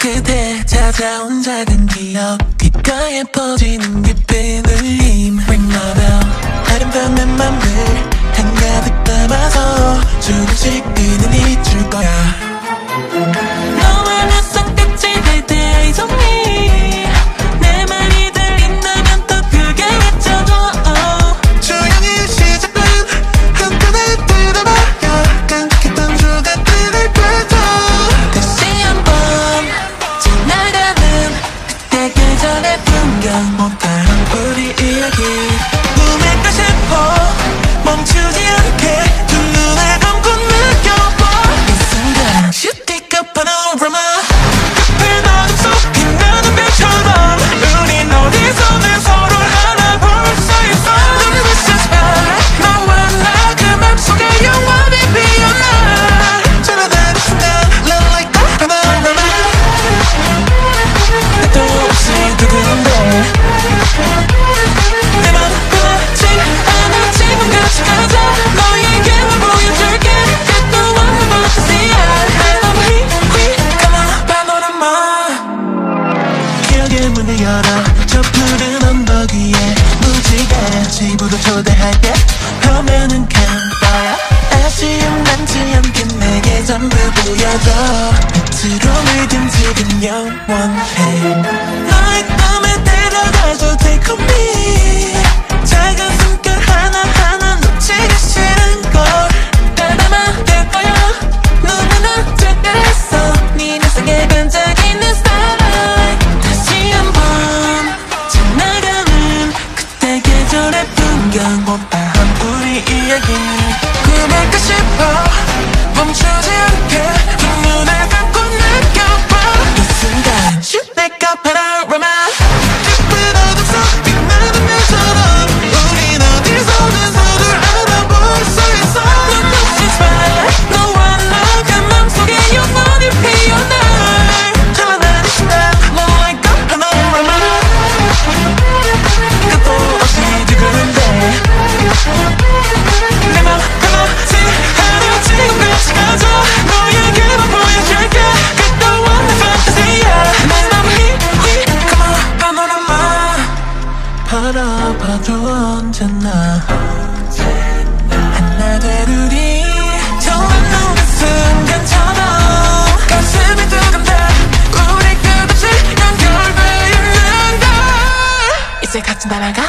그대 찾아온 작은 기억 귓가에 퍼지는 빛빛 생각 못한 우리 이야기. 나의 문을 열어. 저 푸른 언덕 위에 무지개 집으로 초대할게. 표면은 캠파야. 아쉬움 남지 않게 내게 전부 보여줘. 밑으로 물든 지금 영원해. 너의 땀에 데려가줘 Take on me 이야기는 꿈일까 싶어 그 멈추지 언제나 하나 되는 우리 처음 만난 순간처럼 가슴이 뜨겁다 우리 끝없이 연결되어 있는 걸. 이제 같이 날아가